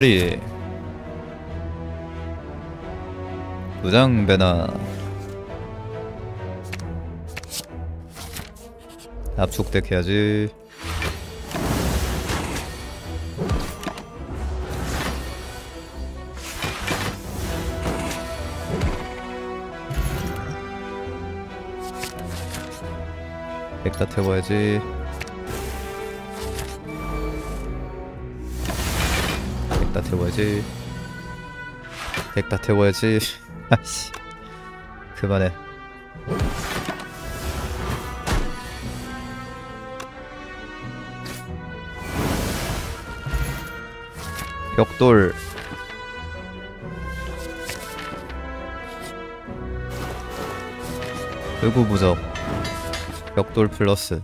우리. 부장 배나 압축덱 해야지. 덱다 태워야지 다 태워야지. 덱 다 태워야지. 아씨. 그만해. 벽돌. 의구부적 벽돌 플러스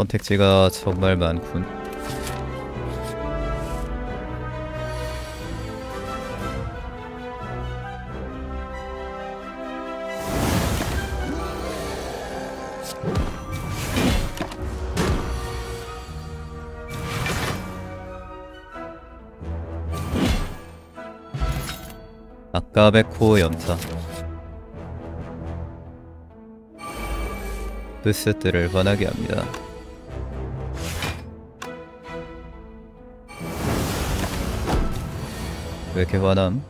선택지가 정말 많군. 아까베코 연타 부스트를 반하게 합니다 왜 이렇게 화남?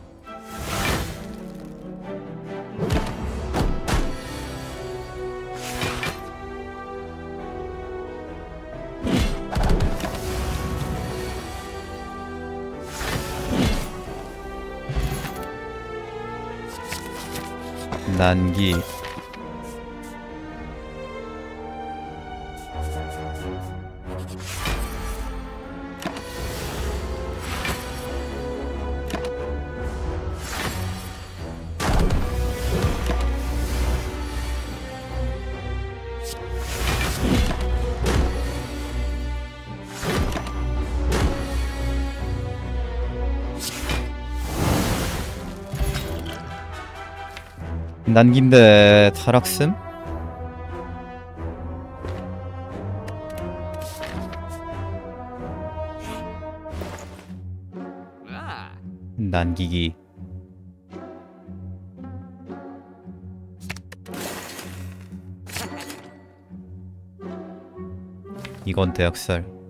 난기 난긴데 타락슴? 난기기 이건 대학살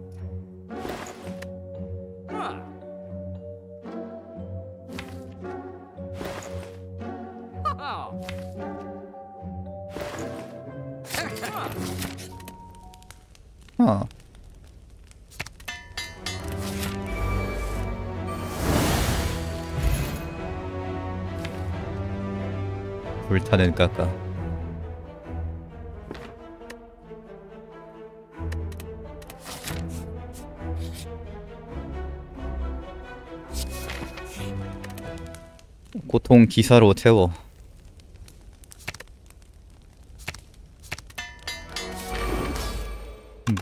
불타는 까까. 고통 기사로 태워.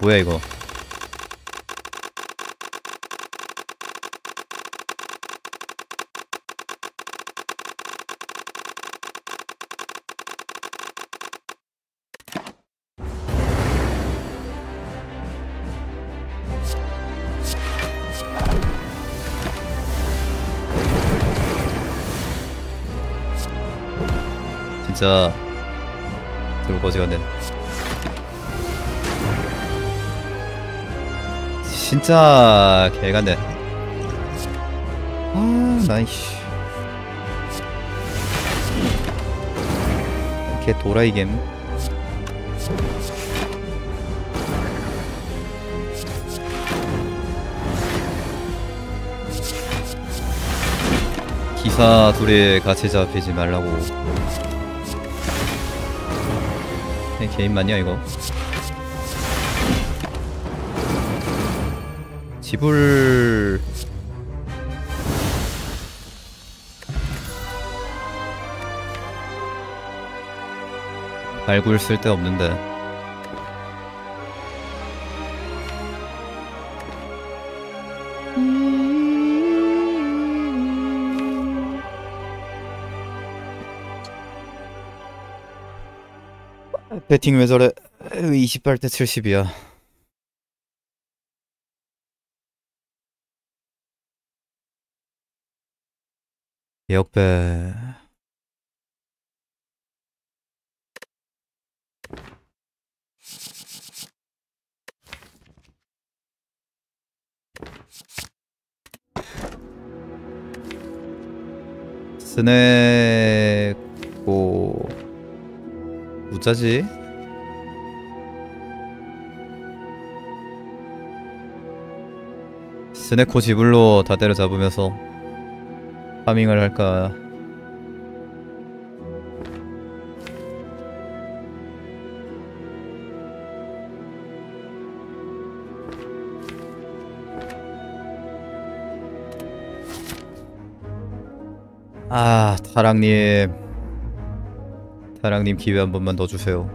뭐야 이거 진짜 들고지가네. 진짜 개간데 아 나이씨. 개 도라이 겜. 기사 둘이 같이 잡히지 말라고. 이 개인 맞냐 이거. 지불. 발굴 쓸데없는데 배팅 왜 저래? 28대 70이야. 역배. 스네고 무자지 스네코 지불로 다 때려잡으면서 파밍을 할까? 아 타랑님. 타랑님 기회 한 번만 더 주세요.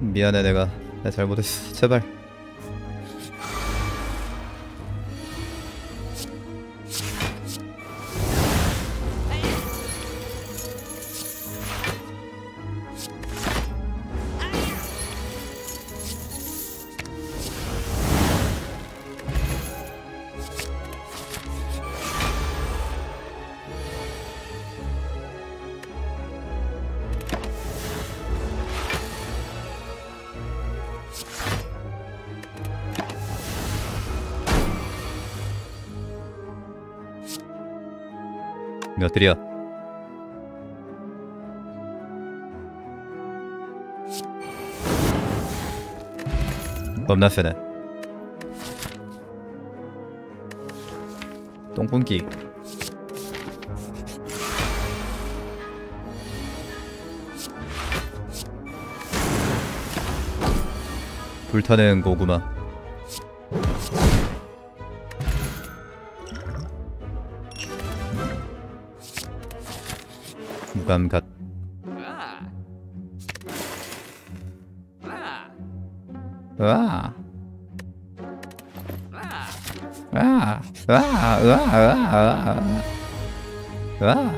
미안해 내가. 내가 잘못했어. 제발 몇들이야 겁나 세네. 똥분기. 불타는 고구마 무감각 으아. 으아. 으아. 으아. 으아. 으아.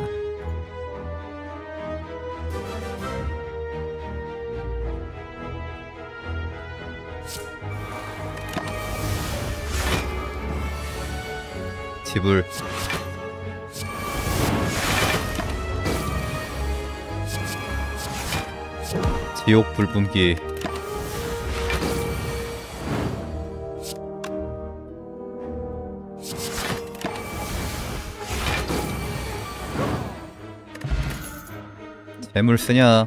지불 지옥 불분기. 재물 쓰냐?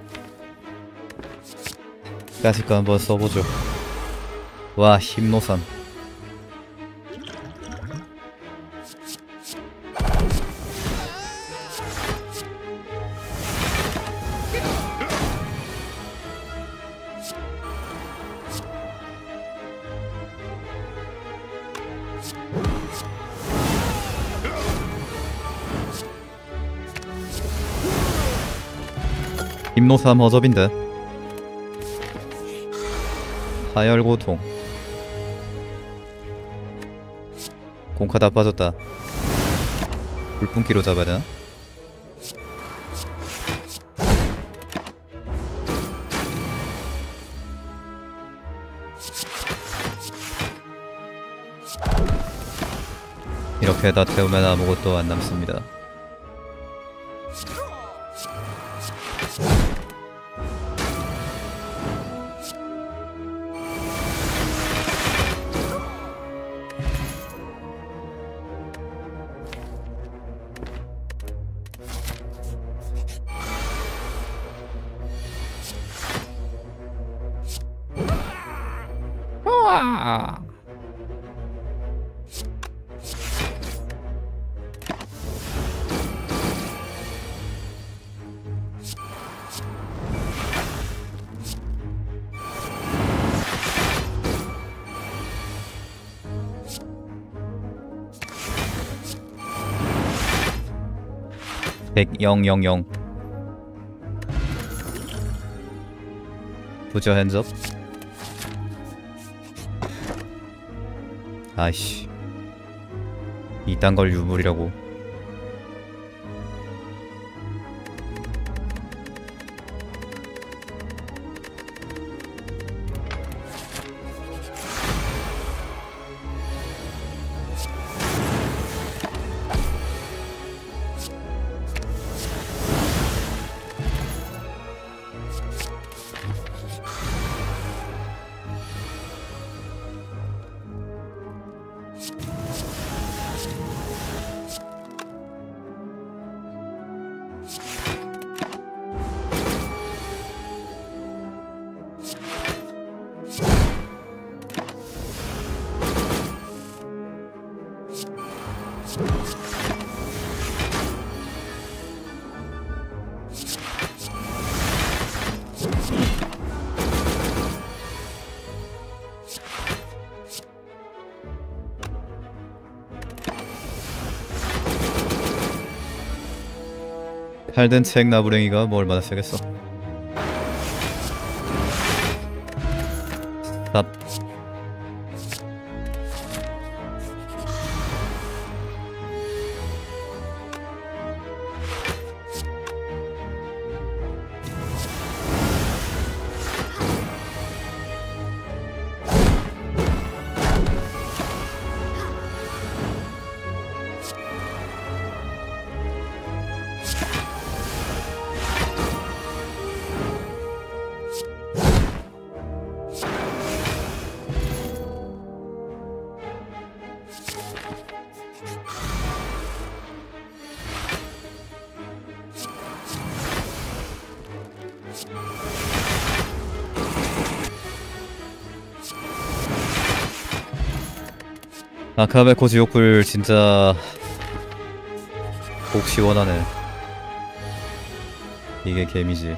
까짓거 한번 써보죠. 와 힘노선 003 허접인데. 하열고통. 공카 다 빠졌다. 불풍기로 잡아야 되나? 이렇게 다 태우면 아무것도 안 남습니다. 백영영영. 부저 핸즈업. 아이씨. 이딴 걸 유물이라고 팔든 책 나부랭이가 뭐 얼마나 세겠어 아카베코 지옥불 진짜 복 시원하네. 이게 개미지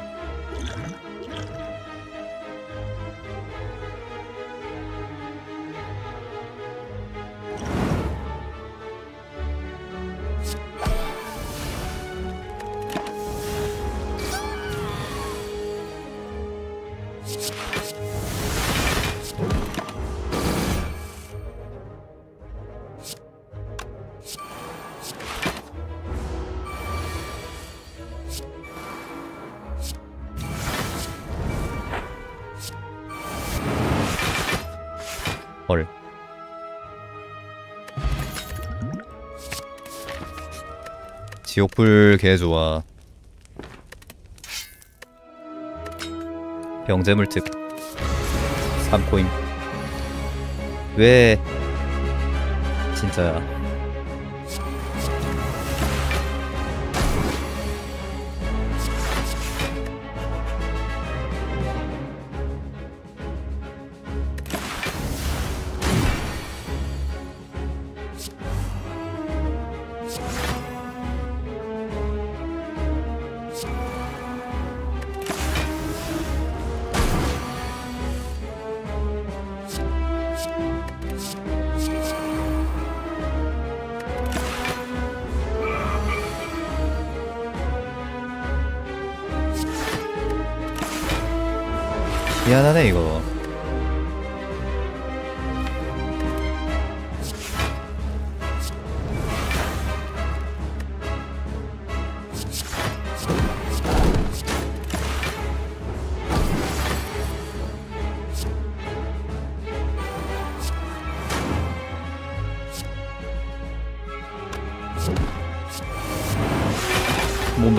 지옥불 개 좋아 병재물 특 3코인. 왜 진짜야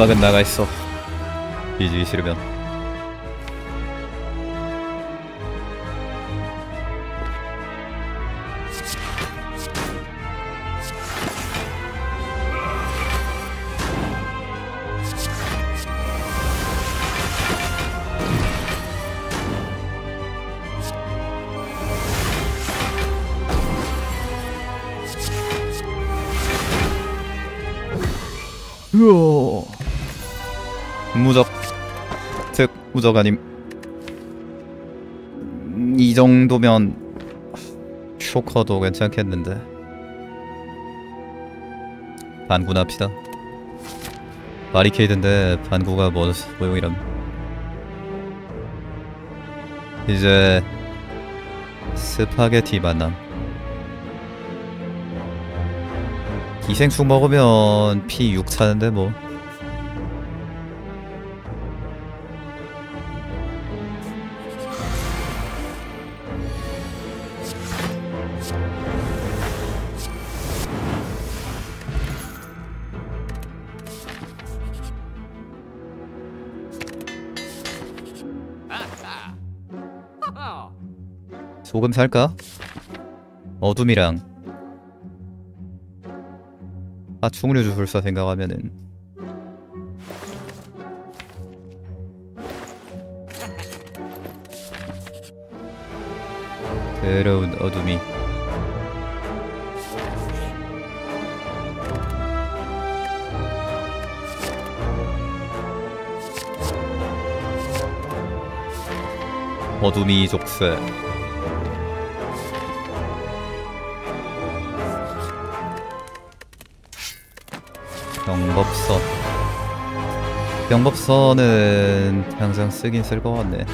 몸박은 나가 있어. 뒤지기 싫으면 특 무적 아님? 음, 이 정도면 쇼커도 괜찮겠는데. 반군합시다. 바리케이드인데 반구가 뭐 소용이람. 이제 스파게티 만남. 기생충 먹으면 피 6 차는데 뭐 조금 살까? 어둠이랑. 아충류 주술사 생각하면은. 더러운 어둠이. 어둠이 족쇄. 병법선 병법선은 항상 쓰긴 쓸 것 같네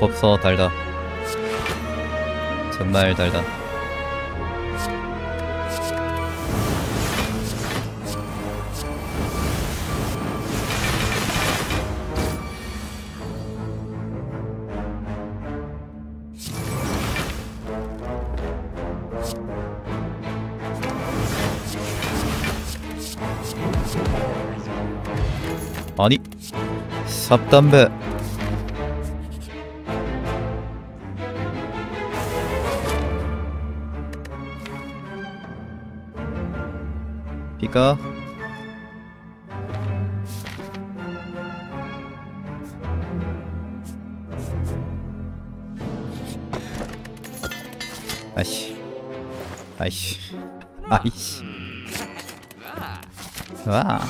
법서 달다. 정말 달다. 아니 삽담배 비가 아이씨. 아이씨. 아이씨. 와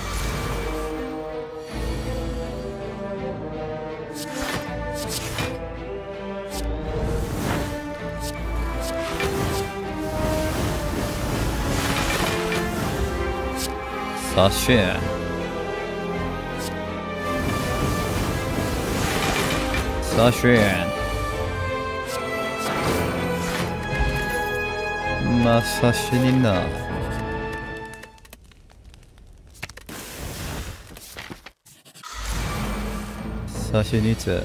사신이자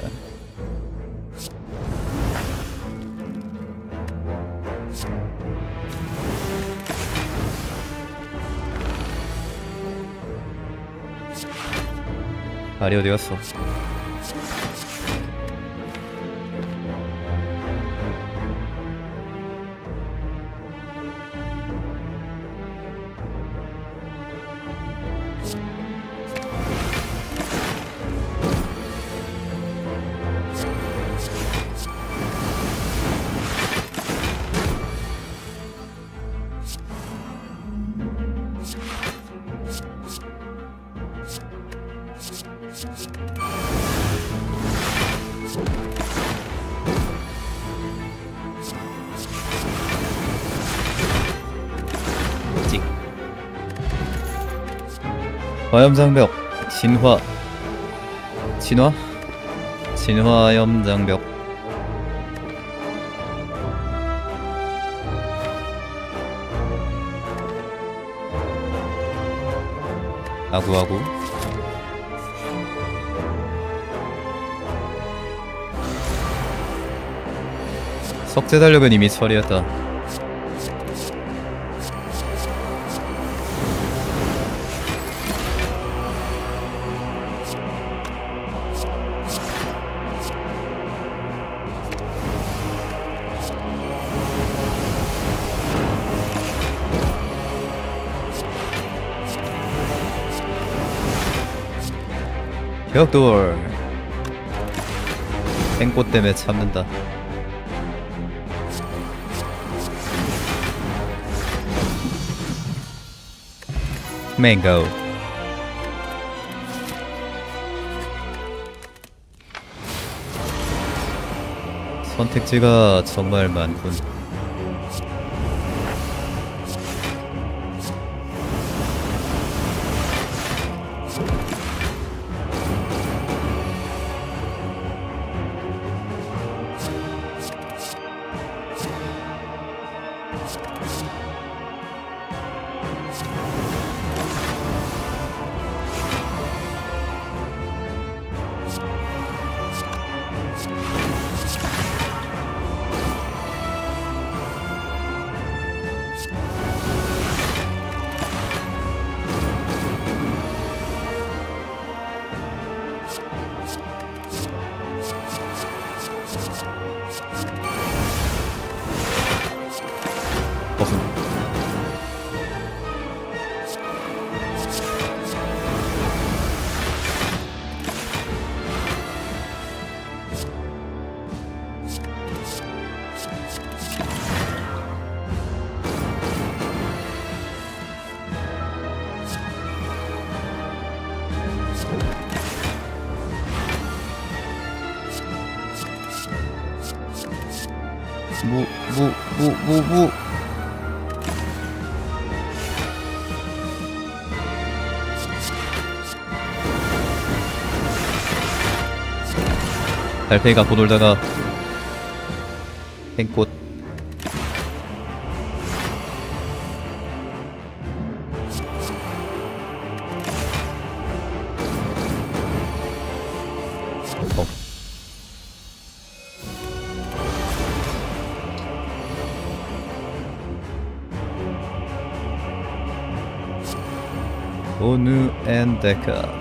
갔 화염장벽 진화. 진화? 진화염장벽. 아구아구. 석재 달력은 이미 처리했다 벽돌. 탱꽃 때문에 참는다. 맹고 선택지가 정말 많군 무, 무, 무, 무, 무. 달팽이 갖고 놀다가 팽꽃 thicker.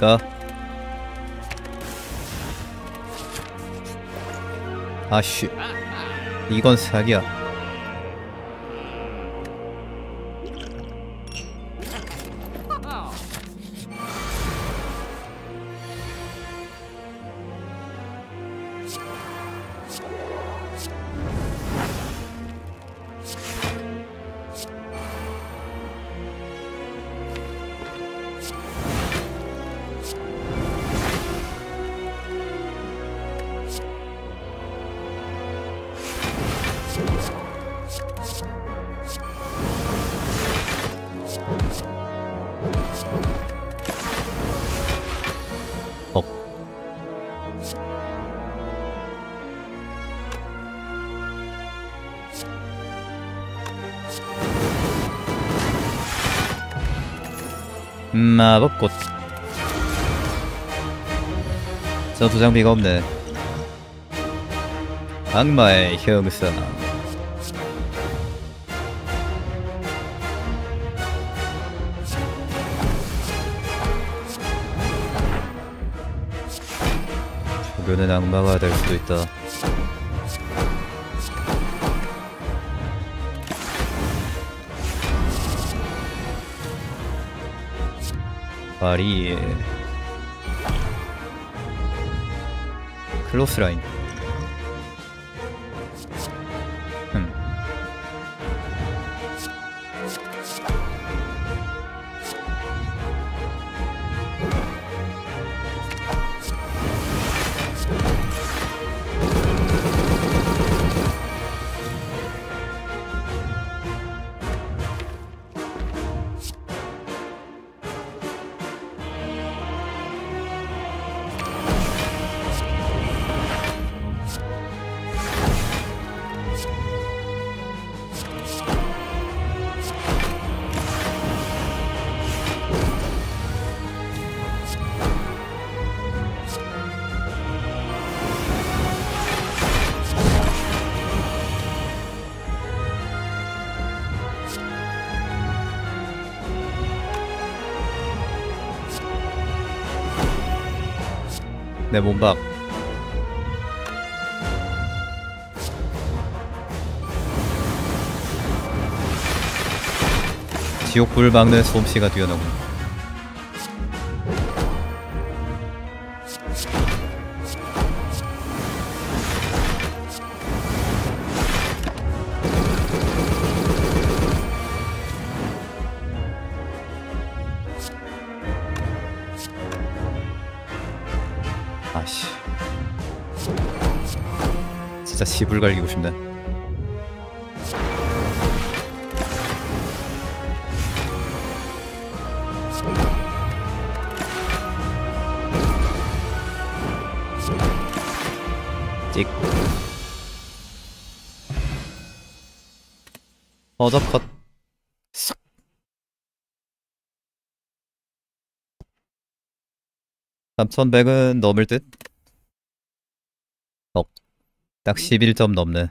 이까? 아쉬 이건 사기야 마법꽃. 전투 장비가 없네. 악마의 형상 주변엔 악마가 될 수도 있다 발이 클로스 라인 내 몸박. 지옥불 막는 솜씨가 뛰어나군 아씨. 진짜 시불 갈기고 싶네. 찍. 어저컷 3100은 넘을 듯? 어, 딱 11점 넘네